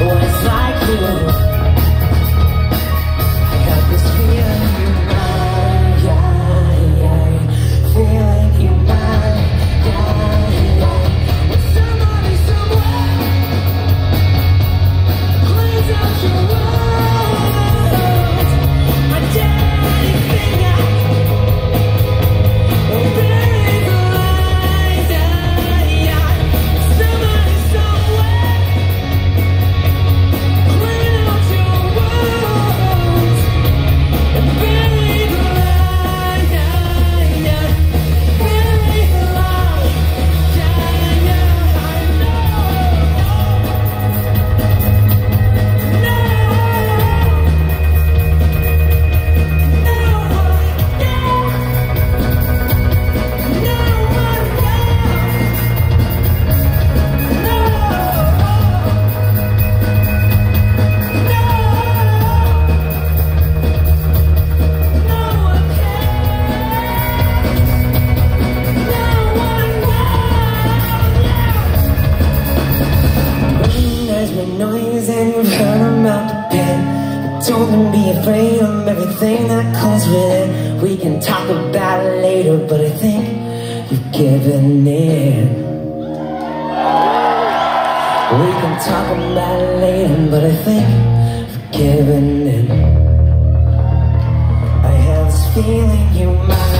was like you. noise and you found him out the pen I told be afraid of everything that comes with it. We can talk about it later, but I think you've given in. We can talk about it later, but I think you've given in. I have this feeling you might